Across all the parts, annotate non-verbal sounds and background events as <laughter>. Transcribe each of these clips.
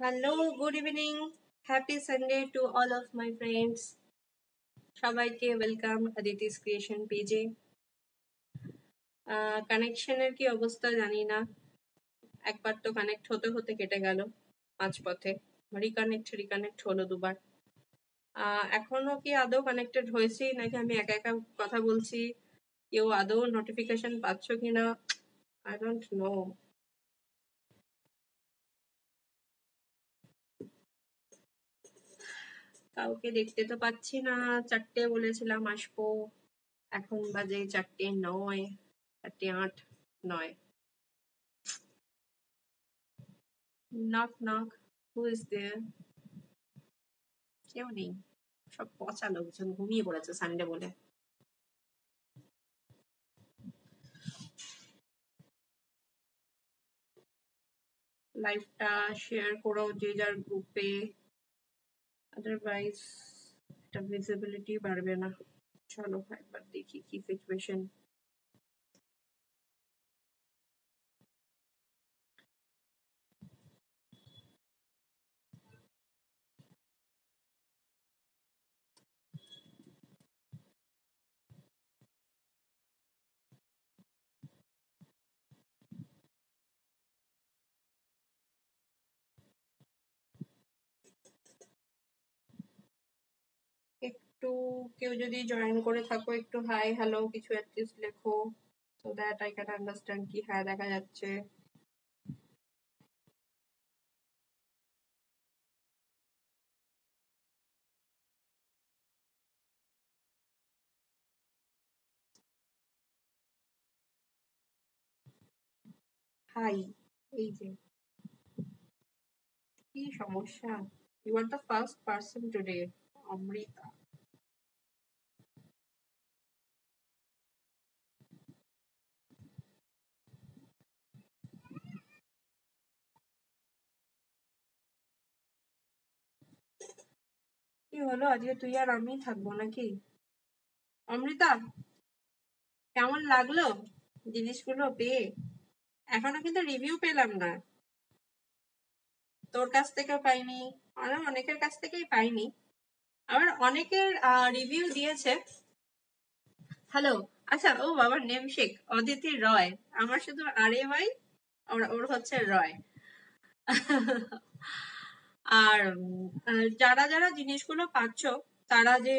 Hello good evening happy Sunday to all of my friends সবাইকে welcome Aditi's creation পেজে কানেকশনের কি অবস্থা জানি না। একবার তো কানেক্ট হতে হতে কেটে গেল মাঝপথে। রিকানেক্ট রিকানেক্ট হলো দুবার। এখনও কি আদৌ কানেক্টেড হয়েছি নাকি আমি একা একা কথা বলছি? কেউ আদৌ নোটিফিকেশন পাচ্ছ কিনা? আই ডোন্ট নো কাউকে দেখতে তো পাচ্ছি না। চারটে বলেছিলাম, আসব। এখন বাজে চারটে নয়, চারটে আট, নয়। নক নক হু ইজ কেউ নেই। সব পচা লোকজন ঘুমিয়ে পড়েছে সানডে বলে। লাইভটা শেয়ার করো যে যার গ্রুপে আদারওয়াইজ এটা ভিজিবিলিটি বাড়বে না চলো একবার দেখি কি সিচুয়েশন একটু কেউ যদি জয়েন করে থাকো একটু হাই হ্যালো কিছু অ্যাটলিস্ট লেখো। So that I can understand কি হ্যাঁ দেখা যাচ্ছে। হাই এই যে। কি সমস্যা? You are the first person today Amrita. কি হলো? আজকে তুই আর আমি থাকব নাকি? অমৃতা, কেমন লাগল জিনিসগুলো পেয়ে? এখনও কিন্তু রিভিউ পেলাম না। তোর কাছ থেকেও পাইনি, আরও অনেকের কাছ থেকেই পাইনি। আবার অনেকের রিভিউ দিয়েছে। হ্যালো আচ্ছা ও বাবার নেম শেখ অদিতি রয়। আমার শুধু আরে ভাই ওর হচ্ছে রয়। <laughs> আর যারা যারা জিনিসগুলো পাচ্ছ, তারা যে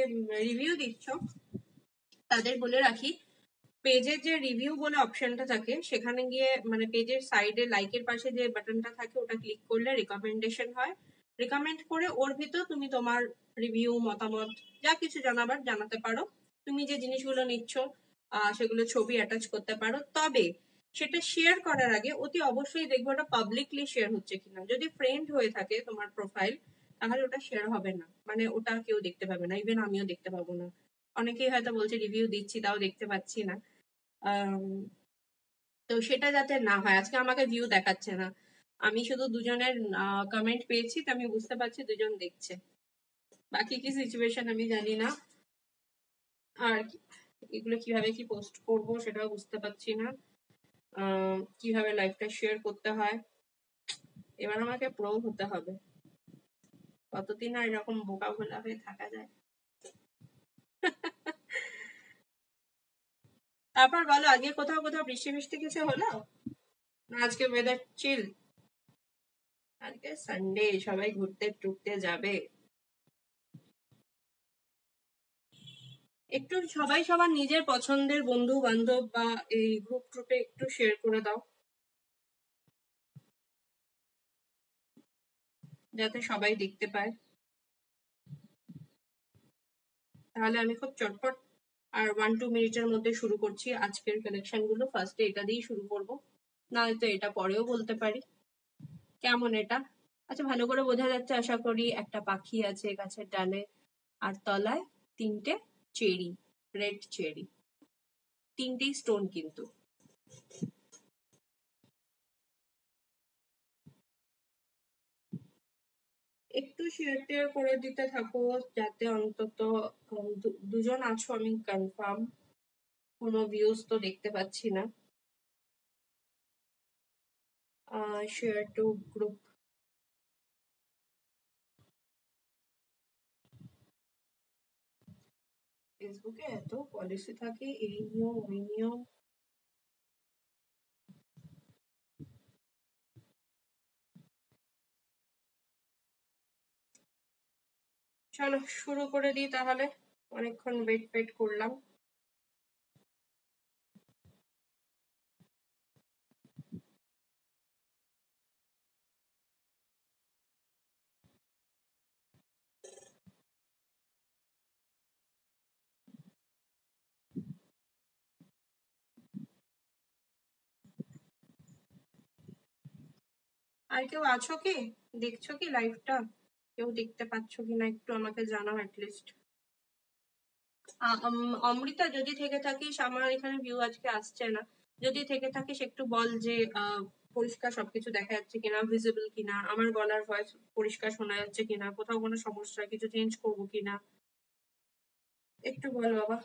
রিভিউ দিচ্ছ, তাদের বলে রাখি, পেজের যে রিভিউ বলে অপশনটা থাকে, সেখানে গিয়ে মানে পেজের সাইডে লাইকের পাশে যে বাটনটা থাকে, ওটা ক্লিক করলে রিকমেন্ডেশন হয়। রিকমেন্ড করে ওর ভিতর তুমি তোমার রিভিউ মতামত, যা কিছু জানাবার জানাতে পারো। তুমি যে জিনিসগুলো নিচ্ছ সেগুলো ছবি অ্যাটাচ করতে পারো। তবে সেটা শেয়ার করার আগে অতি অবশ্যই দেখব ওটা পাবলিকলি শেয়ার হচ্ছে কিনা। যদি ফ্রেন্ড হয়ে থাকে তোমার প্রোফাইল তাহলে ওটা শেয়ার হবে না। মানে ওটা কেউ দেখতে পাবে না। ইভেন আমিও দেখতে পাবো না। অনেকেই হয়তো বলছে রিভিউ দিচ্ছি, তাও দেখতে পাচ্ছি না। তো সেটা যাতে না হয়। আজকে আমাকে ভিউ দেখাচ্ছে না। আমি শুধু দুজনের কমেন্ট পেয়েছি, তো আমি বুঝতে পারছি দুজন দেখছে। বাকি কি সিচুয়েশন আমি জানি না। আর এগুলো কীভাবে কি পোস্ট করব সেটাও বুঝতে পারছি না। কীভাবে লাইফটা শেয়ার করতে হয়? এবার আমাকে প্রো হতে হবে। কতদিন আর এরকম বোকা ভোলা হয়ে থাকা যায়? তারপর বলো, আজকে কোথাও কোথাও বৃষ্টি বৃষ্টি কিছু হলো? না, আজকে ওয়েদার চিল আজকে সানডে সবাই ঘুরতে টুরতে যাবে। একটু সবাই সবার নিজের পছন্দের বন্ধু বান্ধব বা এই গ্রুপ ট্রুপে একটু শেয়ার করে দাও। যাতে সবাই দেখতে পায়। তাহলে আমি খুব চটপট আর ওয়ান টু মিনিটের মধ্যে শুরু করছি আজকের কালেকশনগুলো। ফার্স্টে এটা দিয়েই শুরু করব। না হয়তো এটা পরেও বলতে পারি। কেমন এটা? আচ্ছা ভালো করে বোঝা যাচ্ছে, আশা করি একটা পাখি আছে গাছের ডালে আর তলায় তিনটে চেরি, রেড চেরি। তিনটেই স্টোন কিন্তু। একটু শেয়ার টেয়ার করে দিতে থাকো যাতে অন্তত দুজন আছো আমি কনফার্ম কোনো ভিউজ তো দেখতে পাচ্ছি না। শেয়ার টু গ্রুপ ফেসবুকে এত পলিসি থাকে, এই নিয়ম, ওই নিয়ম। চলো, শুরু করে দিই তাহলে। অনেকক্ষণ ওয়েট ওয়েট করলাম। আর কেউ আছো কি? দেখছ কি লাইভটা কেউ দেখতে পাচ্ছ কি না একটু আমাকে জানাও অ্যাটলিস্ট অমৃতা, যদি থেকে থাকিস, আমার এখানে ভিউ আজকে আসছে না। যদি থেকে থাকিস, একটু বল যে পরিষ্কার সবকিছু দেখা যাচ্ছে কিনা ভিজিবল কিনা, আমার গলার ভয়েস পরিষ্কার শোনা যাচ্ছে কিনা, কোথাও কোনো সমস্যা, কিছু চেঞ্জ করব কিনা? একটু বল বাবা।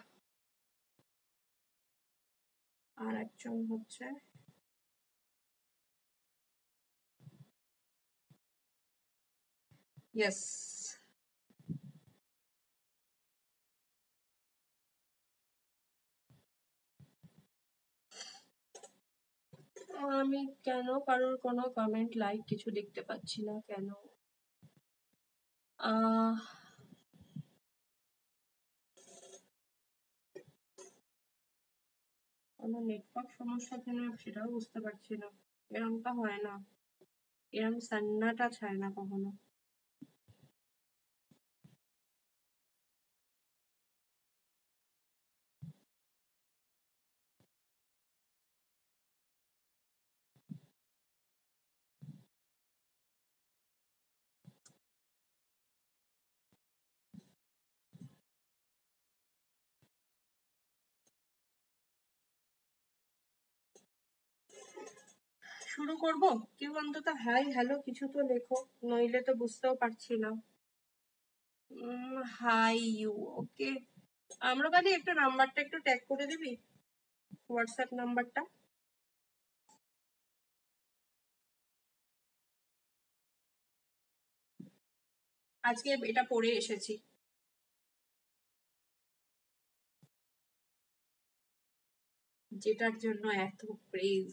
আর একজন হচ্ছে ইয়েস আমি কেন কারোর কোনো কমেন্ট লাইক কিছু দেখতে পাচ্ছি না, কেন? আহ নেটওয়ার্ক সমস্যা কেন সেটাও বুঝতে পারছি না। এরমটা হয় না। এরম সান্নাটা ছায় না কখনো। শুরু করব? কেউ অন্তত হাই, হ্যালো কিছু তো লেখো, নইলে তো বুঝতেও পারছি না। Hi you, okay. আমরা বাদে একটু নাম্বারটা একটু ট্যাগ করে দিবি? হোয়াটসঅ্যাপ নাম্বারটা? আজকে এটা পড়ে এসেছি। যেটার জন্য এত ক্রেজ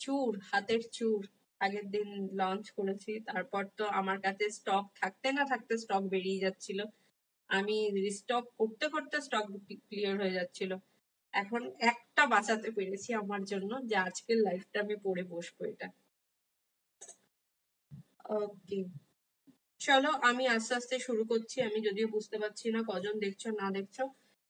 চুর, হাতের চুর। আগের দিন লঞ্চ করেছি, তারপর তো আমার কাছে স্টক থাকতে না থাকতে স্টক বেরিয়ে যাচ্ছিল। আমি রিস্টক করতে করতে স্টক ক্লিয়ার হয়ে যাচ্ছিল। এখন একটা বাঁচাতে পেরেছি আমার জন্য যে আজকের লাইফটা আমি পড়ে বসবো এটা। ওকে চলো, আমি আস্তে আস্তে শুরু করছি। আমি যদিও বুঝতে পারছি না কজন দেখছ, না দেখছ।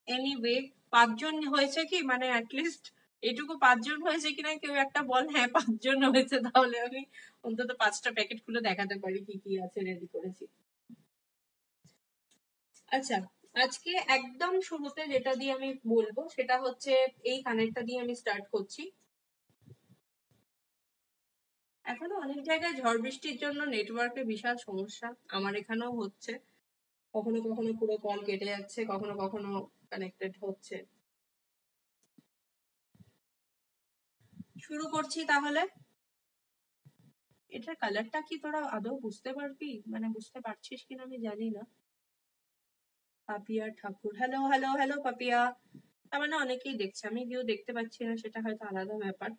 এনিওয়ে পাঁচজন হয়েছে কি? মানে অ্যাটলিস্ট এটুকু পাঁচজন হয়েছে কিনা কেউ একটা বল হ্যাঁ পাঁচজন হয়েছে, তাহলে আমি অন্তত পাঁচটা প্যাকেট খুলে দেখাতে পারি কি কি আছে রেডি করেছি। আচ্ছা আজকে একদম শুরুতে যেটা দিয়ে আমি বলব, সেটা হচ্ছে এই কানেরটা দিয়ে আমি স্টার্ট করছি। এখনও অনেক জায়গায় ঝড় বৃষ্টির জন্য নেটওয়ার্কের বিশাল সমস্যা, আমার এখানেও হচ্ছে। কখনো কখনো পুরো কল কেটে যাচ্ছে, কখনো কখনো কানেক্টেড হচ্ছে। শুরু করছি তাহলে? এটার কালারটা কি তোরা আদৌ বুঝতে পারবি? মানে বুঝতে পারছিস কিনা আমি জানি না। Papiya Thakur. Hello hello hello Papiya. তার মানে অনেকেই দেখছে। আমি কেউ দেখতে পাচ্ছি না, সেটা হয়তো আলাদা ব্যাপার।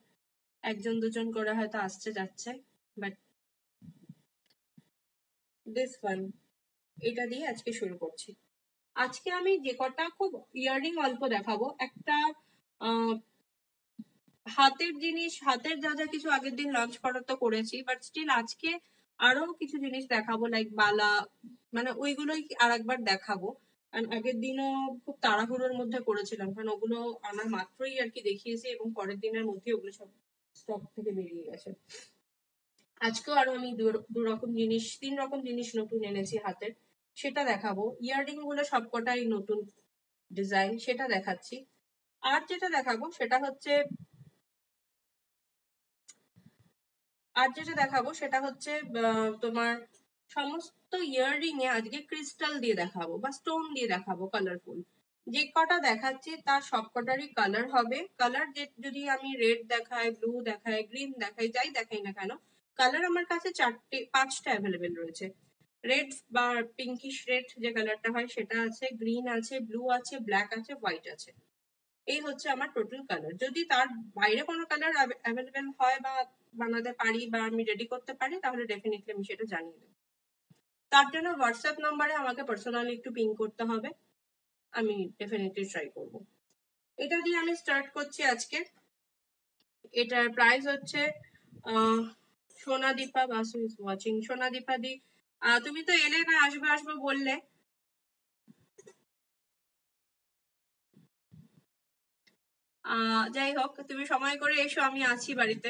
একজন, দুজন করে হয়তো আসছে, যাচ্ছে। বাট দিস ওয়ান এটা দিয়ে আজকে শুরু করছি। আজকে আমি যে কটা খুব ইয়ারিং অল্প দেখাবো। একটা হাতের জিনিস, হাতের যা যা কিছু আগের দিন লঞ্চ করার তো করেছি বাট স্টিল আজকে আরও কিছু জিনিস দেখাবো লাইক বালা মানে ওইগুলোই আর একবার দেখাবো আগের দিনও খুব তাড়াহুড়োর মধ্যে করেছিলাম, কারণ ওগুলো আমার মাত্রই আর কি দেখিয়েছি এবং পরের দিনের মধ্যে ওগুলো সব স্টক থেকে বেরিয়ে গেছে। আজকেও আরও আমি দু রকম জিনিস, তিন রকম জিনিস নতুন এনেছি হাতের সেটা দেখাবো। ইয়াররিংগুলো সবকটাই নতুন ডিজাইন সেটা দেখাচ্ছি। আর যেটা দেখাবো সেটা হচ্ছে আর যেটা দেখাবো সেটা হচ্ছে তোমার সমস্ত ইয়াররিং এ আজকে ক্রিস্টাল দিয়ে দেখাবো বা স্টোন দিয়ে দেখাবো কালারফুল যে কটা দেখাচ্ছি তার সবকটারই কালার হবে। কালার যদি আমি রেড দেখাই ব্লু দেখাই গ্রিন দেখাই, যাই দেখাই না কেন কালার আমার কাছে চারটে, পাঁচটা অ্যাভেলেবেল রয়েছে। রেড বা পিঙ্কিশ রেড যে কালারটা হয় সেটা আছে গ্রিন আছে ব্লু আছে ব্ল্যাক আছে হোয়াইট আছে। এই হচ্ছে আমার টোটাল কালার যদি তার বাইরে কোনো কালার অ্যাভেলেবেল হয় বা বানাতে পারি বা আমি রেডি করতে পারি, তাহলে ডেফিনেটলি আমি সেটা জানিয়ে দেবো। তার জন্য হোয়াটসঅ্যাপ নাম্বারে আমাকে পার্সোনালি একটু পিং করতে হবে। আমি ডেফিনেটলি ট্রাই করব। এটা দিয়ে আমি স্টার্ট করছি আজকে। এটার প্রাইস হচ্ছে সোনাদীপা বাসু ইজ ওয়াচিং সোনাদীপা দি। তুমি তো এলে না, আসবে আসবে বললে। যাই হোক, তুমি সময় করে এসো, আমি আছি বাড়িতে।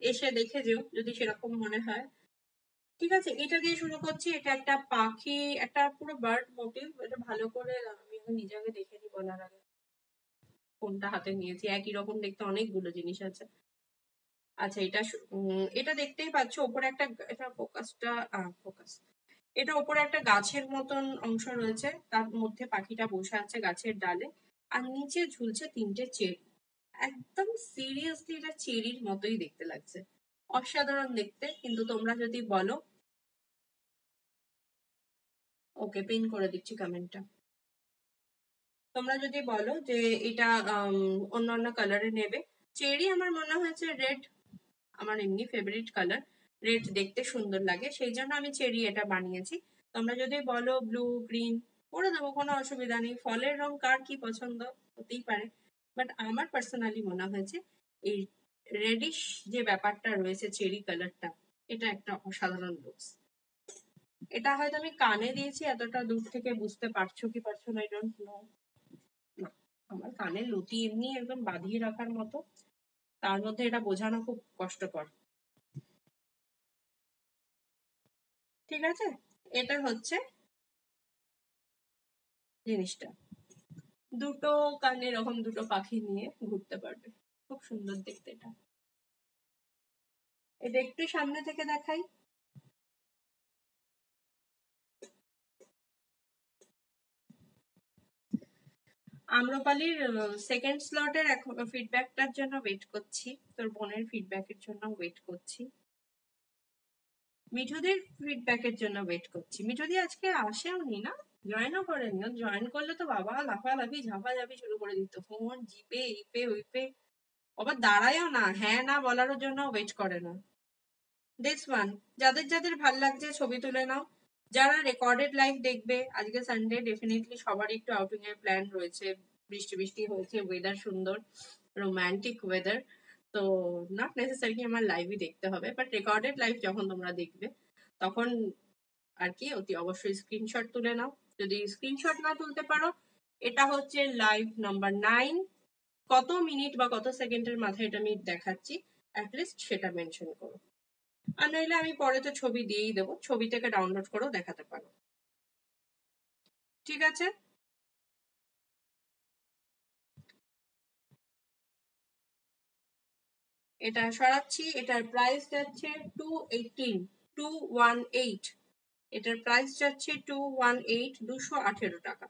এসে দেখে যেও, যদি সেরকম মনে হয়। ঠিক আছে, এটা দিয়ে শুরু করছি। এটা একটা পাখি, একটা পুরো বার্ড মোটিভ এটা ভালো করে আমি নিজেকে দেখে নি বলার আগে। কোনটা হাতে নিয়েছি? একই রকম দেখতে অনেকগুলো জিনিস আছে। আচ্ছা এটা এটা দেখতেই পাচ্ছ, ওপরে একটা এটা ফোকাসটা ফোকাস। এটা ওপরে একটা গাছের মতন অংশ রয়েছে। তার মধ্যে পাখিটা বসে আছে গাছের ডালে। আর নিচে ঝুলছে তিনটে চেরি। একদম সিরিয়াসলি এটা চেরির মতোই দেখতে লাগছে। অসাধারণ দেখতে, কিন্তু তোমরা যদি বলো ওকে পিন করে দিচ্ছি কমেন্টটা তোমরা যদি বলো যে এটা অন্য অন্য কালারে নেবে। চেরি আমার মনে হয়েছে রেড আমার এমনি ফেভারিট কালার রেড দেখতে সুন্দর লাগে, সেই জন্য আমি চেরি এটা বানিয়েছি। তোমরা যদি বলো ব্লু গ্রিন করে দেবো, কোনো অসুবিধা নেই। ফলের রং কার কি পছন্দ? হতেই পারে। বাট আমার পার্সোনালি মনে হয়েছে এই রেডিশ যে ব্যাপারটা রয়েছে চেরি কালারটা এটা একটা অসাধারণ লুকস এটা হয়তো আমি কানে দিয়েছি, এতটা দূর থেকে বুঝতে পারছ কি পারছ না আই ডোন্ট নো, আমার কানের লতি এমনি একদম বাঁধিয়ে রাখার মতো। তার মধ্যে এটা বোঝানো খুব কষ্টকর। ঠিক আছে? এটা হচ্ছে জিনিসটা। দুটো কানে এরকম দুটো পাখি নিয়ে ঘুরতে পারবে। খুব সুন্দর দেখতে এটা। এটা একটু সামনে থেকে দেখাই। আম্রপালির সেকেন্ড স্লটের এখন ফিডব্যাকটার জন্য ওয়েট করছি। তোর বোনের ফিডব্যাকের জন্য ওয়েট করছি। মিঠুদির ফিডব্যাকের জন্য ওয়েট করছি। মিঠুদি আজকে আসেও নি না? জয়েনও করেনি। জয়েন করলে তো বাবা, লাফালাফি, ঝাপাঝাপি শুরু করে দিত। ফোন, জিপে ইপে উইপে। আবার দাঁড়ায়ও না। হ্যাঁ না বলার জন্য ওয়েট করে না। দিস ওয়ান যাদের যাদের ভালো লাগছে ছবি তুলে নাও। যারা রেকর্ডেড লাইভ দেখবে, আজকে সানডে ডেফিনেটলি সবারই একটু আউটিং এর প্ল্যান রয়েছে। বৃষ্টি বৃষ্টি হয়েছে ওয়েদার সুন্দর রোম্যান্টিক ওয়েদার তো নট নেসেসারি আমার লাইভই দেখতে হবে। বাট রেকর্ডেড লাইভ যখন তোমরা দেখবে, তখন আর কি অতি অবশ্যই স্ক্রিনশট তুলে নাও। যদি স্ক্রিনশট না তুলতে পারো, এটা হচ্ছে লাইভ নাম্বার নাইন কত মিনিট বা কত সেকেন্ডের মাথায় এটা আমি দেখাচ্ছি অ্যাটলিস্ট সেটা মেনশন করো। আর নইলে আমি পরে তো ছবি দিয়েই দেবো ছবি থেকে ডাউনলোড করেও দেখাতে পারো। ঠিক আছে? এটা সরাচ্ছি, এটার প্রাইস যাচ্ছে two eighteen two one eight এটার প্রাইস যাচ্ছে টু ওয়ান এইট দুশো আঠেরো টাকা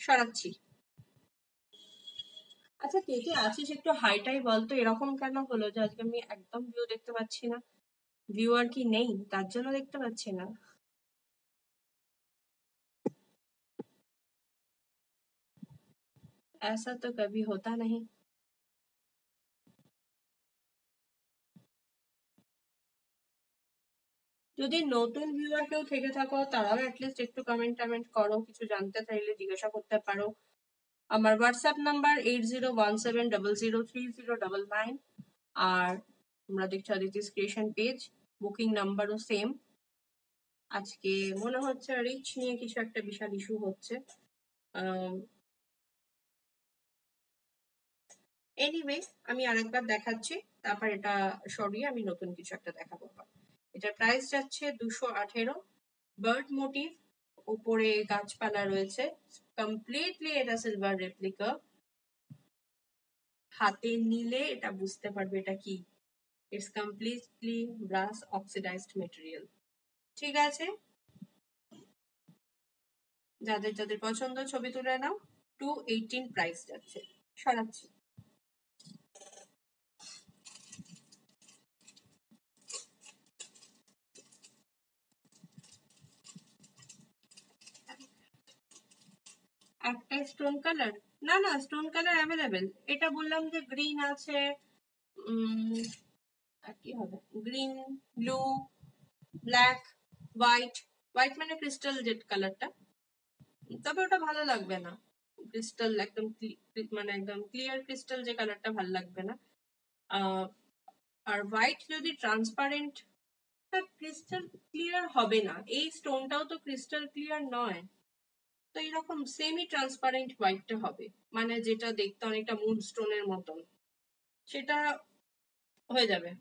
সরাচ্ছি আচ্ছা কে কে আছিস একটু হাইটাই বলতো এরকম কেন হলো যে আজকে আমি একদম ভিউ দেখতে পাচ্ছি না ভিউ আর কি নেই তার জন্য দেখতে পাচ্ছি না ऐसा तो कभी होता नहीं যদি নতুন ভিউয়ার কেউ থেকে থাকো, তারাও অ্যাটলিস্ট একটু কমেন্ট টমেন্ট করো, কিছু জানতে চাইলে জিজ্ঞাসা করতে পারো। আমার WhatsApp number eight zero one seven double zero three zero double nine আর তোমরা দেখছ আদিতিস ক্রিয়েশন পেজ বুকিং নাম্বারও সেম আজকে মনে হচ্ছে রিচ নিয়ে কিছু একটা বিশাল ইস্যু হচ্ছে। এনিওয়ে আমি আরেকবার দেখাচ্ছি। তারপর এটা সরিয়ে আমি নতুন কিছু একটা দেখাবো। এটার প্রাইস যাচ্ছে দুশো আঠেরো। বার্ড মোটিভ উপরে গাছপালা রয়েছে। কমপ্লিটলি এটা সিলভার রেপ্লিকা হাতে নিলে এটা বুঝতে পারবে এটা কি। It's completely brass oxidised material ঠিক আছে? যাদের যাদের পছন্দ ছবি তুলে নাও টু এইটিন প্রাইস যাচ্ছে। সরাচ্ছি। একটাই স্টোন কালার না না স্টোন কালার অ্যাভেলেবেল এটা বললাম যে গ্রিন আছে আর কি হবে? Green blue black white white মানে ক্রিস্টাল জেড কালারটা তবে ওটা ভালো লাগবে না। ক্রিস্টাল একদম মানে একদম ক্লিয়ার ক্রিস্টাল যে কালারটা ভালো লাগবে না। আর হোয়াইট যদি ট্রান্সপারেন্ট ক্রিস্টাল ক্লিয়ার হবে না। এই স্টোনটাও তো ক্রিস্টাল ক্লিয়ার নয়। তো এরকম সেমি ট্রান্সপারেন্ট হোয়াইটটা হবে। মানে যেটা দেখতে অনেকটা মুন স্টোনের মতন। সেটা হয়ে যাবে।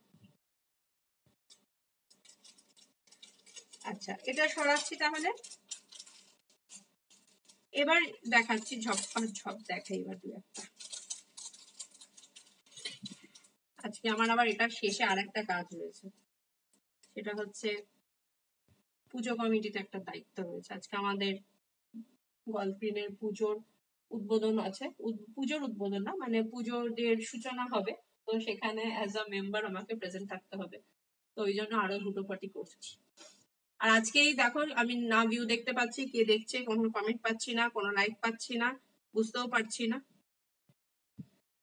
আচ্ছা এটা সরাচ্ছি তাহলে। এবার দেখাচ্ছি ঝপ ঝপ দেখাই এবার দু একটা। আজকে আমার আবার এটা শেষে আর একটা কাজ রয়েছে। সেটা হচ্ছে পুজো কমিটিতে একটা দায়িত্ব রয়েছে। আজকে আমাদের গল্পিনের পুজোর উদ্বোধন আছে। পুজোর উদ্বোধন না মানে পুজোর সূচনা হবে। তো সেখানে অ্যাজ আ মেম্বার আমাকে প্রেজেন্ট থাকতে হবে। তো ওই জন্য আরও দুটো পার্টি করছি। আর আজকেই দেখো, আমি না ভিউ দেখতে পাচ্ছি, কে দেখছে, কোনো কমেন্ট পাচ্ছি না, কোনো লাইক পাচ্ছি না, বুঝতেও পারছি না।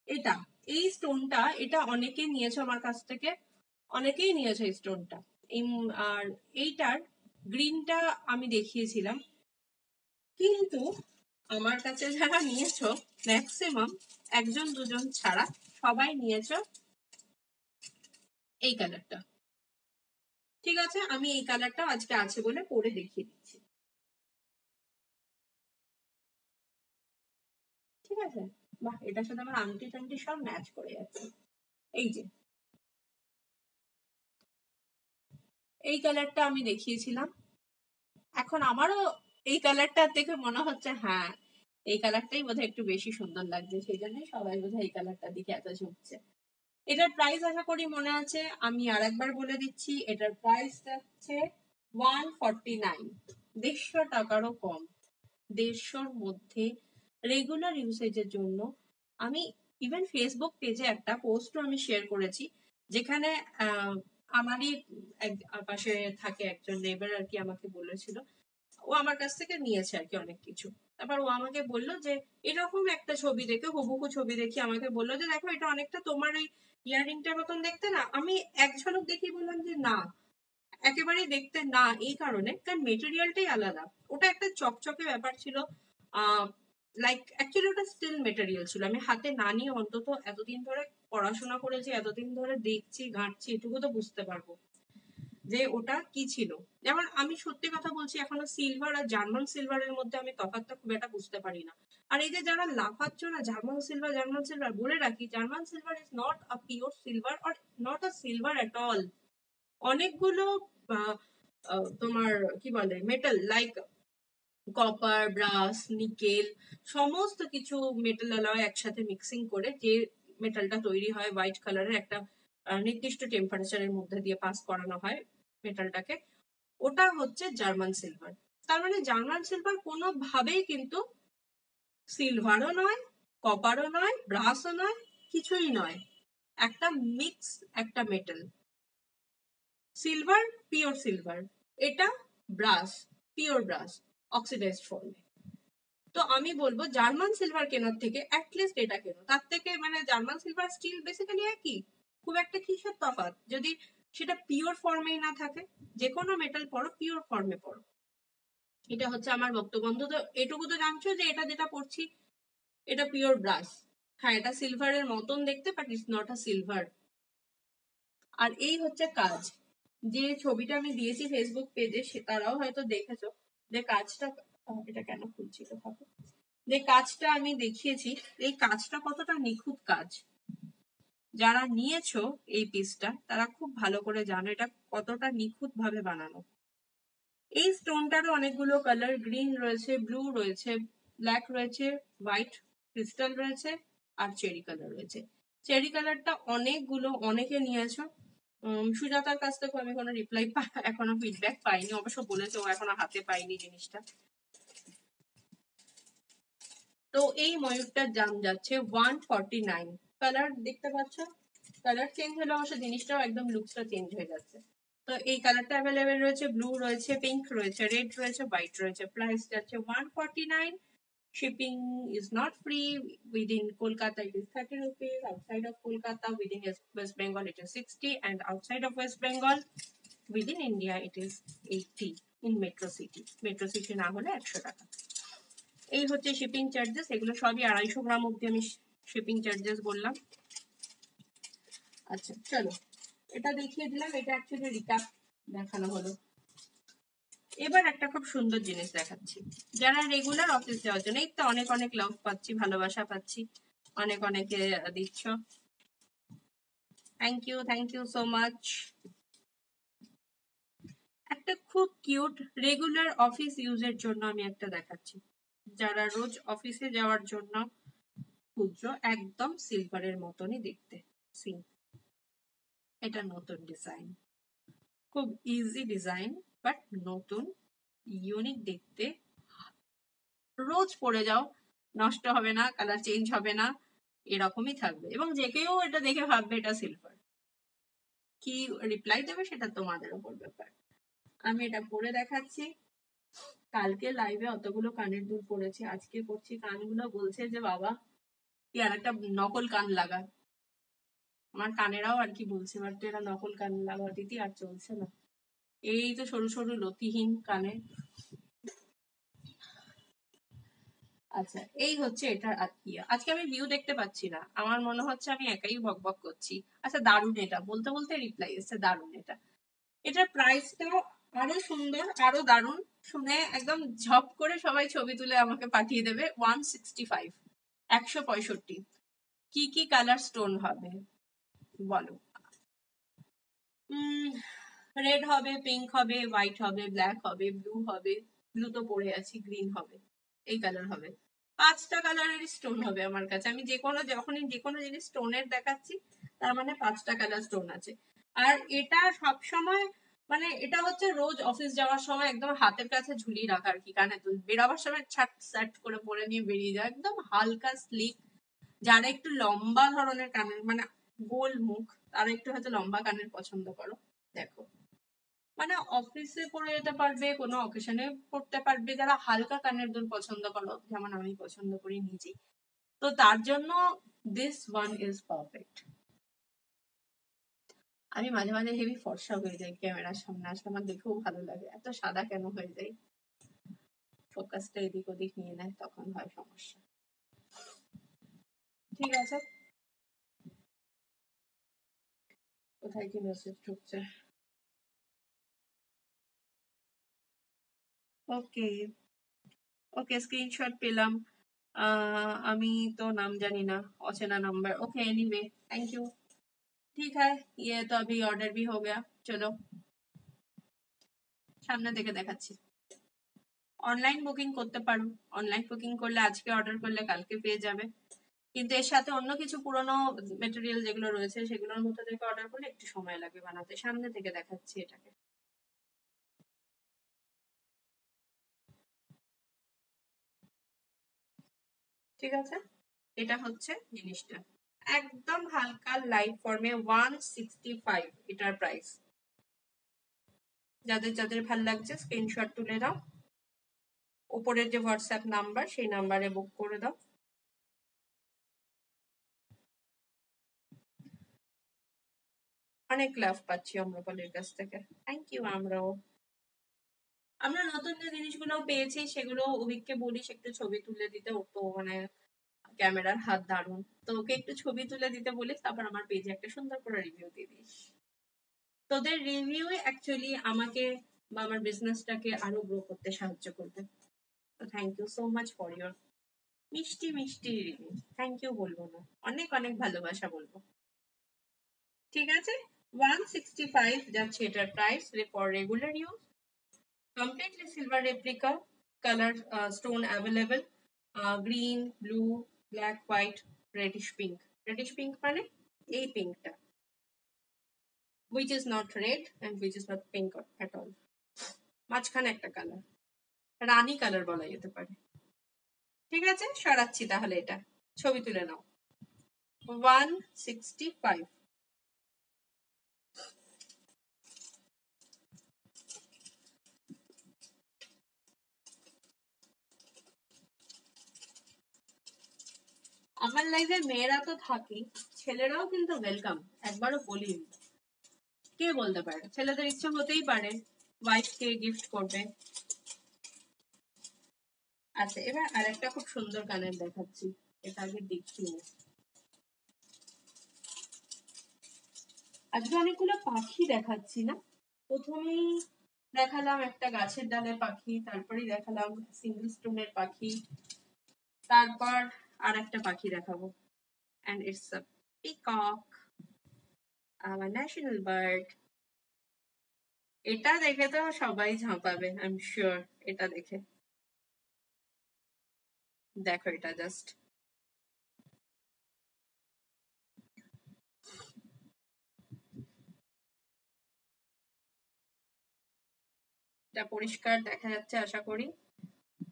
এটা, এই স্টোনটা এটা অনেকে নিয়েছে আমার কাছ থেকে। অনেকেই নিয়েছে এই স্টোনটা এই, আর এইটার গ্রিনটা আমি দেখিয়েছিলাম। কিন্তু আমার কাছে যারা নিয়েছো ম্যাক্সিমাম একজন দুজন ছাড়া সবাই নিয়েছো এই কালারটা ঠিক আছে? আমি এই কালারটা আজকে আছে বলে পরে দেখিয়ে দিচ্ছি। ঠিক আছে? বাহ, এটার সাথে আমার আংটি টাংটি সব ম্যাচ করে যাচ্ছে। এই যে। এই কালারটা আমি দেখিয়েছিলাম। এখন আমারও এই কালারটা দেখে মনে হচ্ছে হ্যাঁ এই কালারটাই বোধহয় একটু বেশি সুন্দর লাগছে, সেই জন্যই সবাই বোধহয় এই কালারটা দিকে এত ঝুঁকছে। এটার প্রাইস আশা করি মনে আছে, আমি আর একবার বলে দিচ্ছি, এটার প্রাইস হচ্ছে ওয়ান ফর্টি নাইন দেড়শো টাকারও কম। দেড়শোর মধ্যে রেগুলার ইউসেজের জন্য আমি ইভেন ফেসবুক পেজে একটা পোস্টও আমি শেয়ার করেছি, যেখানে আমারই এক- পাশে থাকে একজন নেবার আর কি আমাকে বলেছিল ও আমার কাছ থেকে নিয়েছে আর কি অনেক কিছু। তারপর ও আমাকে বলল যে, এরকম একটা ছবি দেখে, হুবহু ছবি দেখে আমাকে বলল যে, দেখো, এটা অনেকটা তোমার ওই ইয়াররিংটার মতন দেখতে না? আমি এক ঝলক দেখি বললাম যে, না, একেবারেই দেখতে না এই কারণে, কারণ মেটেরিয়ালটাই আলাদা। ওটা একটা চকচকে ব্যাপার ছিল। লাইক অ্যাকচুয়ালি ওটা স্টিল মেটেরিয়াল ছিল। আমি হাতে না নিয়ে অন্তত এতদিন ধরে পড়াশোনা করেছি, এতদিন ধরে দেখছি, ঘাঁটছি, এটুকু তো বুঝতে পারব। যে ওটা কি ছিল? যেমন আমি সত্যি কথা বলছি, এখনও সিলভার আর জার্মান সিলভারের মধ্যে আমি তফাৎটা খুব একটা বুঝতে পারি না। আর এই যে যারা লাফাচ্ছ না জার্মান সিলভার জার্মান সিলভার বলে রাখি German silver is not a pure silver or not a silver at all অনেকগুলো তোমার কি বলে metal like copper brass nickel সমস্ত কিছু মেটাল অ্যালয় একসাথে মিক্সিং করে যে মেটালটা তৈরি হয় হোয়াইট কালারের একটা নির্দিষ্ট টেম্পারেচারের মধ্যে দিয়ে পাস করানো হয়। মেটালটাকে ওটা হচ্ছে জার্মান সিলভার তার মানে জার্মান সিলভার কোনোভাবেই কিন্তু সিলভারও নয় কপারও নয় ব্রাসও নয়, কিছুই নয়। একটা মিক্স একটা মেটাল সিলভার পিওর সিলভার এটা ব্রাস পিওর ব্রাস অক্সিডাইজড ফর্মে তো আমি বলব জার্মান সিলভার কেনার থেকে অ্যাটলিস্ট এটা কেনো। তার থেকে মানে জার্মান সিলভার স্টিল বেসিক্যালি একই। খুব একটা কিসের তফাৎ? যদি সেটা পিওর ফর্মেই না থাকে যে কোনো মেটাল পড়ো পিওর ফর্মে পড়ো এটা হচ্ছে আমার বক্তব্য। অন্তত এটুকু তো জানছো যে এটা যেটা পড়ছি, এটা পিওর ব্রাশ হ্যাঁ এটা সিলভারের মতন দেখতে but it's not a silver আর এই হচ্ছে কাজ। যে ছবিটা আমি দিয়েছি ফেসবুক পেজে সে তারাও হয়তো দেখেছ। যে কাজটা এটা কেন খুলছিল থাকো যে কাজটা আমি দেখিয়েছি, এই কাজটা কতটা নিখুঁত কাজ। যারা নিয়েছো এই পিসটা তারা খুব ভালো করে জানো এটা কতটা নিখুঁত ভাবে বানানো। এই স্টোনটারও অনেকগুলো কালার গ্রিন রয়েছে ব্লু রয়েছে ব্ল্যাক রয়েছে হোয়াইট ক্রিস্টাল রয়েছে আর চেরি কালার রয়েছে। চেরি কালারটা অনেকগুলো, অনেকে নিয়েছো। সুজাতার কাছ থেকে আমি কোনো রিপ্লাই এখনও ফিডব্যাক পাইনি, অবশ্য বলেছে ও এখনও হাতে পাইনি জিনিসটা। তো এই ময়ূরটার দাম যাচ্ছে ওয়ান ফর্টি নাইন কালার দেখতে পাচ্ছ? কালার চেঞ্জ হলে অবশ্য জিনিসটাও একদম লুকসটা চেঞ্জ হয়ে যাচ্ছে। তো এই কালারটা অ্যাভেলেবেল রয়েছে ব্লু রয়েছে পিঙ্ক রয়েছে রেড রয়েছে হোয়াইট রয়েছে। প্রাইস যাচ্ছে one forty nine shipping is not free within kolkata, it is 30 rupees, outside of kolkata, within west bengal, it is 60 and outside of west bengal, within india, it is 80 in metro city metro city না হলে একশো টাকা। এই হচ্ছে shipping charges এগুলো সবই আড়াইশো গ্রাম অব্দি আমি শিপিং চার্জেস বললাম। আচ্ছা চলো। এটা দেখিয়ে দিলাম, এটা অ্যাকচুয়ালি রিক্যাপ দেখানো হলো। এবার একটা খুব সুন্দর জিনিস দেখাচ্ছি। যারা রেগুলার অফিস যাওয়ার জন্য, এই তো অনেক অনেক লাভ পাচ্ছি, ভালোবাসা পাচ্ছি, অনেক অনেকে দিচ্ছ। Thank you thank you so much একটা খুব কিউট রেগুলার অফিস ইউজের জন্য আমি একটা দেখাচ্ছি। যারা রোজ অফিসে যাওয়ার জন্য খুঁজছো একদম সিলভারের মতনই দেখতে। সি এটা নতুন ডিজাইন খুব ইজি ডিজাইন বাট নতুন ইউনিক দেখতে। রোজ পরে যাও, নষ্ট হবে না কালার চেঞ্জ হবে না, এরকমই থাকবে। এবং যে কেউ এটা দেখে ভাববে এটা সিলভার কি রিপ্লাই দেবে সেটা তোমাদের উপর ব্যাপার। আমি এটা পরে দেখাচ্ছি। কালকে লাইভে অতগুলো কানের দুল পড়েছি, আজকে করছি কানগুলো বলছে যে, বাবা আর একটা নকল কান লাগা। আমার কানেরাও আর কি বলছে বাট এরা নকল কান লাগা দিদি আর চলছে না। এই তো সরু সরু লতিহীন কানে। আচ্ছা এই হচ্ছে এটা ইয়ে আজকে আমি ভিউ দেখতে পাচ্ছি না। আমার মনে হচ্ছে আমি একাই বক বক করছি। আচ্ছা দারুণ এটা। বলতে বলতে রিপ্লাই এসছে, দারুণ এটা। এটার প্রাইসটা আরও সুন্দর, আরও দারুণ। শুনে একদম ঝপ করে সবাই ছবি তুলে আমাকে পাঠিয়ে দেবে ওয়ান সিক্সটি ফাইভ একশো পঁয়ষট্টি। কি কি কালার স্টোন হবে? বলো। রেড হবে পিঙ্ক হবে হোয়াইট হবে ব্ল্যাক হবে ব্লু হবে ব্লু তো পরে আছি গ্রিন হবে, এই কালার হবে। পাঁচটা কালারের স্টোন হবে আমার কাছে। আমি যে কোনো, যখনই যে কোনো জিনিস স্টোনের দেখাচ্ছি, তার মানে পাঁচটা কালার স্টোন আছে। আর এটা সব সময় মানে এটা হচ্ছে রোজ অফিস যাওয়ার সময় একদম হাতের কাছে ঝুলিয়ে রাখা আর কি, কানে তুল। বেরোবার সময় ছাট, স্যাট করে পরে নিয়ে বেরিয়ে যায় একদম হালকা স্লিক যারা একটু লম্বা ধরনের কানের মানে গোল মুখ, তারা একটু হয়তো লম্বা কানের পছন্দ করো। দেখো। মানে অফিসে পরে যেতে পারবে, কোনো অকেশনে পড়তে পারবে। যারা হালকা কানের দুল পছন্দ করো, যেমন আমি পছন্দ করি নিজেই। তো তার জন্য দিস ওয়ান ইজ পারফেক্ট আমি মাঝে মাঝে হেভি ফর্সা হয়ে যাই ক্যামেরার সামনে, আসলে আমার দেখেও ভালো লাগে। এত সাদা কেন হয়ে যাই? ফোকাসটা এদিক ওদিক নিয়ে নেয়, তখন হয় সমস্যা। ঠিক আছে। কোথায় কি মেসেজ ঢুকছে? ওকে। ওকে স্ক্রিনশট পেলাম। আমি তো নাম জানি না, অচেনা number okay anyway thank you ठीक है ये तो अभी ऑर्डर भी हो गया चलो সামনে থেকে দেখাচ্ছি অনলাইন বুকিং করতে পারো অনলাইন বুকিং করলে আজকে অর্ডার করলে কালকে পেয়ে যাবে কিন্তু এর সাথে অন্য কিছু পুরনো মেটেরিয়াল যেগুলো রয়েছে সেগুলোর মধ্যে থেকে অর্ডার করলে একটু সময় লাগবে বানাতে সামনে থেকে দেখাচ্ছি এটাকে ঠিক আছে এটা হচ্ছে জিনিসটা একদম হালকা লাইট ফর্মে ওয়ান সিক্সটি ফাইভ এটার প্রাইস যাদের যাদের ভালো লাগছে স্ক্রিনশট তুলে দাও। উপরের যে হোয়াটসঅ্যাপ নাম্বার সেই নাম্বারে বুক করে দাও। অনেক লাভ পাচ্ছি অম্রপালের কাছ থেকে। থ্যাংক ইউ আমরাও আমরা নতুন যে জিনিসগুলো পেয়েছি, সেগুলো অভিককে বলিস একটু ছবি তুলে দিতে, ও তো মানে ক্যামেরার হাত দারুণ তো ওকে একটু ছবি তুলে দিতে বলিস তারপর আমার পেজে একটা সুন্দর করে রিভিউ দিয়ে দিস। তোদের রিভিউ অ্যাকচুয়ালি আমাকে বা আমার বিজনেসটাকে আরও গ্রো করতে সাহায্য করবে। তো thank you so much for your মিষ্টি মিষ্টি রিভিউ থ্যাংক ইউ বলব না। অনেক অনেক ভালোবাসা বলব। ঠিক আছে? ওয়ান সিক্সটি ফাইভ যাচ্ছে এটার price for regular use completely silver replica color uh, stone available uh, green blue black white reddish pink reddish pink মানে এই পিঙ্কটা which is not red and which is not pink at all মাঝখানে একটা colour রানি colour বলা যেতে পারে। ঠিক আছে? সরাচ্ছি তাহলে এটা। ছবি তুলে নাও। ওয়ান সিক্সটি ফাইভ আমার লাইফে মেয়েরা তো থাকেই, ছেলেরাও কিন্তু ওয়েলকাম একবারও বলি কে বলতে পারে? ছেলেদের ইচ্ছে হতেই পারে ওয়াইফকে গিফট করবে। আচ্ছা এবার আরেকটা খুব সুন্দর গানের দেখাচ্ছি, এটা আগে দেখিয়ে আজকে অনেকগুলো পাখি দেখাচ্ছি না? প্রথমেই দেখালাম একটা গাছের ডালের পাখি, তারপরেই দেখালাম সিঙ্গল স্টোনের পাখি, তারপর আর একটা পাখি দেখাবো। And it's a peacock our national bird. এটা দেখে তো সবাই ঝাঁপাবে আই এম শিওর এটা দেখে। দেখো এটা জাস্ট এটা পরিষ্কার দেখা যাচ্ছে, আশা করি।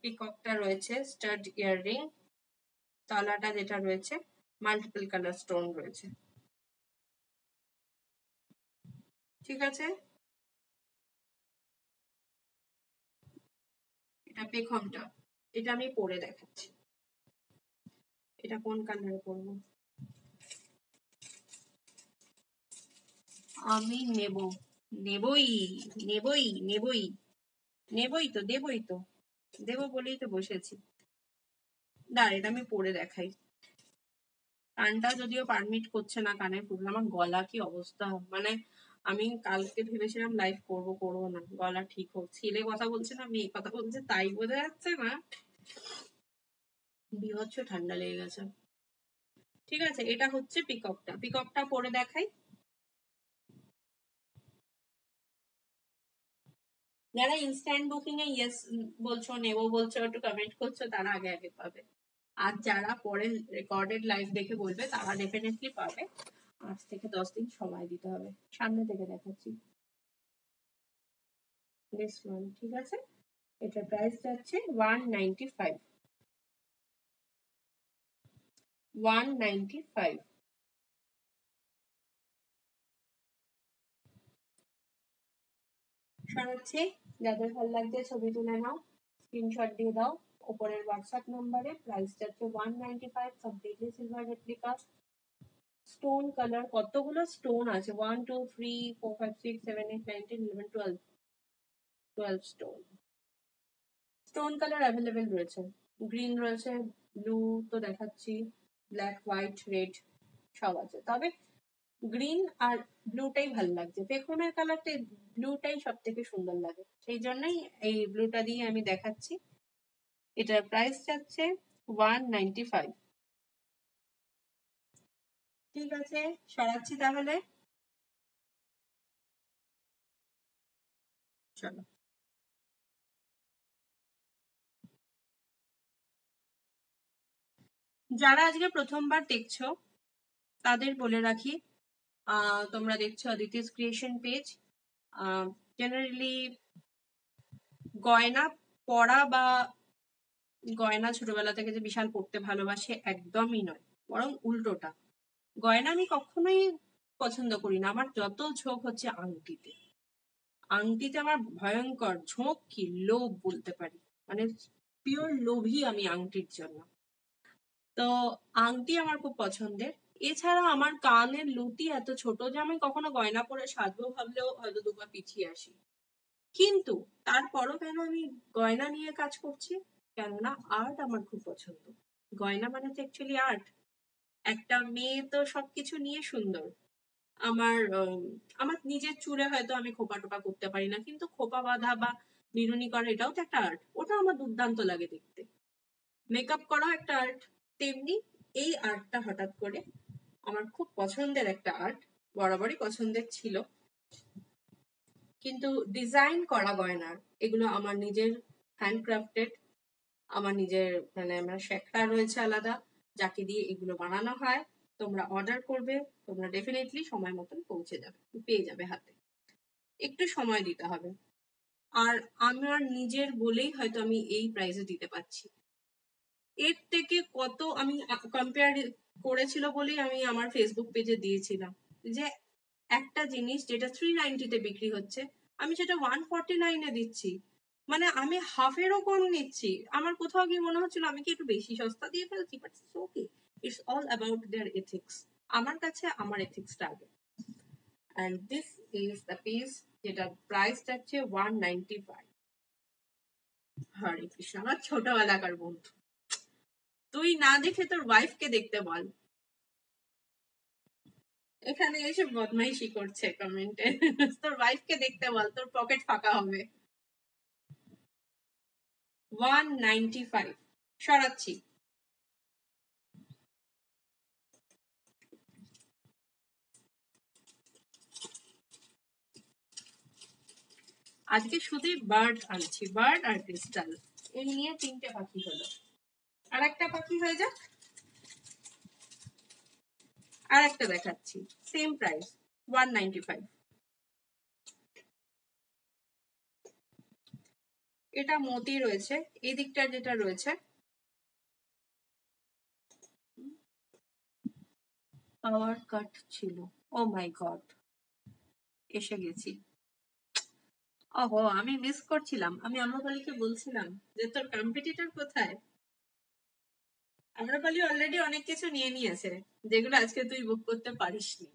পিককটা রয়েছে স্টাড ইয়াররিং তলাটা যেটা রয়েছে মাল্টিপল কালার স্টোন রয়েছে। ঠিক আছে? এটা পেখমটা। এটা আমি পরে দেখাচ্ছি। এটা কোন কালারে পরবো? আমি নেব। নেবই নেবই নেবই। নেবই তো, দেবই তো। দেব বলেই তো বসেছি। দাঁড় এটা আমি পরে দেখাই। কানটা যদিও পারমিট করছে না কানে ফুল আমার গলা কি অবস্থা? মানে আমি কালকে ভেবেছিলাম লাইভ করব করব না, গলা ঠিক হোক। ছেলে কথা বলছে না, মেয়ে কথা বলছে, তাই বোঝা যাচ্ছে না। বিভৎস ঠান্ডা লেগে গেছে। ঠিক আছে, এটা হচ্ছে পিককটা পিককটা পরে দেখাই। যারা ইনস্ট্যান্ট বুকিং এ ইয়েস বলছো, নেব বলছো, একটু কমেন্ট করছ, তারা আগে আগে পাবে। আর যারা পরে রেকর্ডেড লাইভ দেখে বলবে, তারা ডেফিনেটলি পাবে। আজ থেকে দশ দিন সময় দিতে হবে। সামনে থেকে দেখাচ্ছি। দিস ওয়ান ঠিক আছে? এটা প্রাইস যাচ্ছে one ninety five one ninety five শোনাচ্ছি যাদের ভালো লাগছে ছবি তুলে নাও স্ক্রিনশট দিয়ে দাও। ওপরের হোয়াটসঅ্যাপ নম্বরে প্রাইস যাচ্ছে one ninety five completely silver replica stone colour কতগুলো স্টোন আছে? One two three four five six seven eight nine ten eleven twelve twelve stone stone colour available রয়েছে। গ্রিন রয়েছে ব্লু তো দেখাচ্ছি। ব্ল্যাক হোয়াইট রেড সব আছে। তবে green আর ব্লুটাই ভালো লাগছে। পেখমের কালারটা ব্লুটাই সব থেকে সুন্দর লাগে। সেই জন্যই এই ব্লুটা দিয়ে আমি দেখাচ্ছি। এটার প্রাইস যাচ্ছে ওয়ান নাইনটি ফাইভ ঠিক আছে, সরাচ্ছি তাহলে। চলো। যারা আজকে প্রথমবার দেখছ, তাদের বলে রাখি তোমরা দেখছ অদিতিস ক্রিয়েশন পেজ জেনারেলি গয়না পরা বা গয়না ছোটবেলা থেকে যে বিশাল পড়তে ভালোবাসে একদমই নয়, বরং উল্টোটা। গয়না আমি কখনোই পছন্দ করি না, আমার যত ঝোঁক হচ্ছে আংটিতে। আংটিতে আমার ভয়ঙ্কর ঝোঁক কি লোভ বলতে পারি মানে পিওর লোভই আমি আংটির জন্য। তো আংটি আমার খুব পছন্দের। এছাড়া আমার কানের লুটি এত ছোট যে আমি কখনো গয়না পরে সাজবো ভাবলেও হয়তো দুবার পিছিয়ে আসি। কিন্তু তারপরও কেন আমি গয়না নিয়ে কাজ করছি? কেননা আর্ট আমার খুব পছন্দ। গয়না মানে তো অ্যাকচুয়ালি আর্ট একটা মেয়ে তো সবকিছু নিয়ে সুন্দর। আমার আমার নিজের চুলে হয়তো আমি খোপা টোপা করতে পারি না, কিন্তু খোপা বাঁধা বা বিরুনি করা এটাও তো একটা আর্ট ওটা আমার দুর্দান্ত লাগে দেখতে। মেকআপ করাও একটা আর্ট তেমনি এই আর্টটা হঠাৎ করে আমার খুব পছন্দের একটা আর্ট বরাবরই পছন্দের ছিল। কিন্তু ডিজাইন করা গয়নার, এগুলো আমার নিজের হ্যান্ডক্রাফটেড আমার নিজের মানে আমার শেখরা রয়েছে আলাদা, যাকে দিয়ে এগুলো বানানো হয়, তোমরা অর্ডার করবে, তোমরা ডেফিনেটলি সময় মতন পৌঁছে যাবে, পেয়ে যাবে হাতে। একটু সময় দিতে হবে। আর আমার নিজের বলেই হয়তো আমি এই প্রাইসে দিতে পারছি। এর থেকে কত আমি কম্পেয়ার করেছিল বলেই আমি আমার ফেসবুক পেজে দিয়েছিলাম যে একটা জিনিস যেটা থ্রি নাইনটিতে বিক্রি হচ্ছে, আমি সেটা ওয়ান ফর্টি নাইনে দিচ্ছি। মানে আমি হাফেরও কম নিচ্ছি। আমার কোথাও গিয়ে মনে হচ্ছিল, আমি কি একটু বেশি সস্তা দিয়ে ফেলছি? But okay it's all about their ethics আমার কাছে আমার এথিক্সটা আগে। And this is the piece যেটা প্রাইস যাচ্ছে one ninety five Hare Krishna, আমার ছোটবেলাকার বন্ধু। তুই না দেখে তোর ওয়াইফকে দেখতে বল। এখানে এসে বদমাইশি করছে কমেন্টে তোর ওয়াইফকে দেখতে বল, তোর পকেট ফাঁকা হবে। ওয়ান নাইনটি ফাইভ সরাচ্ছি। আজকে শুধুই বার্ড আনছি বার্ড আর ক্রিস্টাল এই নিয়ে তিনটে পাখি হলো। আর একটা পাখি হয়ে যাক। আর একটা দেখাচ্ছি। Same price one ninety five এটা মতি রয়েছে, এই দিকটা যেটা রয়েছে। পাওয়ার কাট ছিল। ও মাই গড এসে গেছি। ওহো, আমি মিস করছিলাম। আমি আম্রপালিকে বলছিলাম যে, তোর কম্পিটিটর কোথায়? আম্রপালি অলরেডি অনেক কিছু নিয়ে নিয়েছে, যেগুলো আজকে তুই বুক করতে পারিসনি।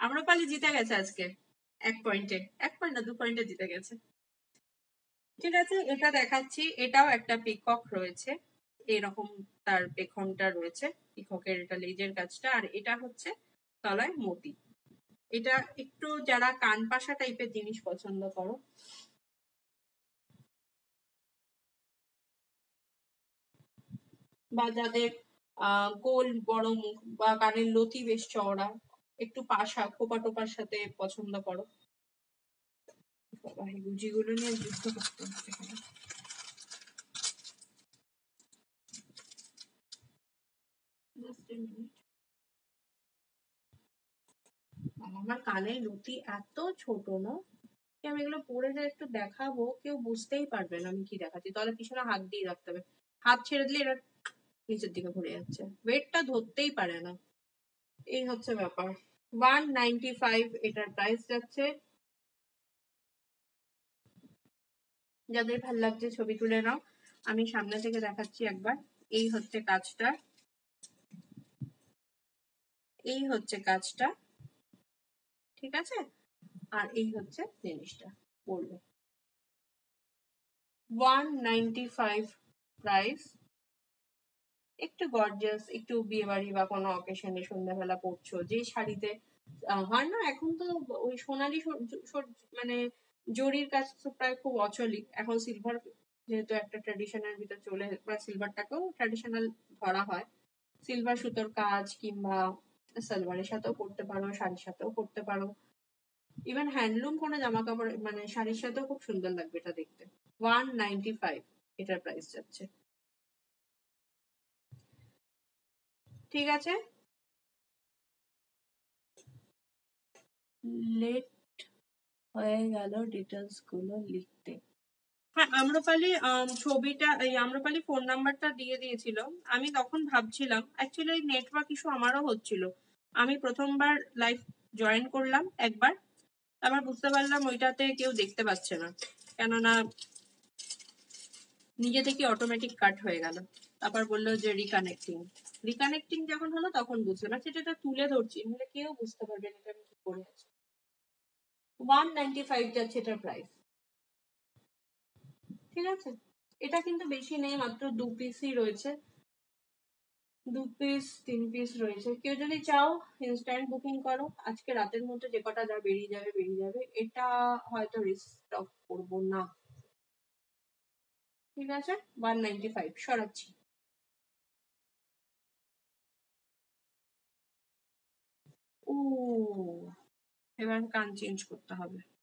আম্রপালি জিতে গেছে আজকে। এক পয়েন্টে এক পয়েন্ট না, দু পয়েন্টে জিতে গেছে। ঠিক আছে, এটা দেখাচ্ছি। এটাও একটা পিকক রয়েছে। এরকম তার পেখমটা রয়েছে পিককের এটা লেজের কাজটা। আর এটা হচ্ছে তলায় মতি। এটা একটু যারা কান পাশা টাইপের জিনিস পছন্দ করো। বা যাদের গোল বড় মুখ বা কানের লতি বেশ চওড়া, একটু পাশা খোপা টোপার সাথে পছন্দ করো। নিয়ে যুদ্ধ আমার কানের লতি এত ছোট, না? কি আমি এগুলো পরে যে একটু দেখাবো, কেউ বুঝতেই পারবে না আমি কি দেখাচ্ছি। তাহলে পিছনে হাত দিয়ে রাখতে হবে। হাত ছেড়ে দিলে এটা নিচের দিকে ঘুরে যাচ্ছে। ওয়েটটা ধরতেই পারে না। এই হচ্ছে ব্যাপার। ওয়ান নাইনটি ফাইভ এটার প্রাইস যাচ্ছে। যাদের ভালো লাগছে ছবি তুলে নাও। আমি সামনে থেকে দেখাচ্ছি একবার। এই হচ্ছে কাজটা। এই হচ্ছে কাজটা। ঠিক আছে? আর এই হচ্ছে জিনিসটা। পড়বে। One price. একটু গর্জিয়াস, একটু বিয়ে বাড়ি বা কোনো অকেশনে সন্ধ্যাবেলা পড়ছো। যে শাড়িতে হয় না, এখন তো ওই সোনালি মানে জরির কাজ তো প্রায় খুব অচলিত এখন সিলভার যেহেতু একটা ট্র্যাডিশনের ভিতর চলে বা সিলভারটাকেও ট্র্যাডিশনাল ধরা হয়। সিলভার সুতোর কাজ কিংবা সালোয়ারের সাথেও করতে পারো, শাড়ির সাথেও করতে পারো। ইভেন হ্যান্ডলুম কোনো জামা কাপড় মানে শাড়ির সাথেও খুব সুন্দর লাগবে এটা দেখতে। ওয়ান নাইনটি ফাইভ এটার প্রাইস যাচ্ছে। ঠিক আছে? লেট হয়ে গেল ডিটেলসগুলো লিখতে। হ্যাঁ আম্রপালি ছবিটা, এই আম্রপালি ফোন নাম্বারটা দিয়ে দিয়েছিল। আমি তখন ভাবছিলাম অ্যাকচুয়ালি নেটওয়ার্ক ইস্যু আমারও হচ্ছিল। আমি প্রথমবার লাইভ জয়েন করলাম একবার। তারপর বুঝতে পারলাম ওইটাতে কেউ দেখতে পাচ্ছে না। কেননা নিজে থেকে অটোমেটিক কাট হয়ে গেল। তারপর বলল যে রিকানেক্টিং রিকানেক্টিং যখন হলো তখন বুঝলাম এটা তুলে ধরছি। নাহলে কেউ বুঝতে পারবে না আমি কি করে আছি। ওয়ান নাইনটি ফাইভ যাচ্ছে এটার প্রাইস ঠিক আছে? এটা কিন্তু বেশি নেই, মাত্র দু পিসই রয়েছে। দু পিস তিন পিস রয়েছে। কেউ যদি চাও ইনস্ট্যান্ট বুকিং করো। আজকে রাতের মধ্যে যে কটা যা বেরিয়ে যাবে বেরিয়ে যাবে। এটা হয়তো রিস্টক করব না। ঠিক আছে? ওয়ান নাইনটি ফাইভ সরাচ্ছি। ও এবার কান চেঞ্জ করতে হবে।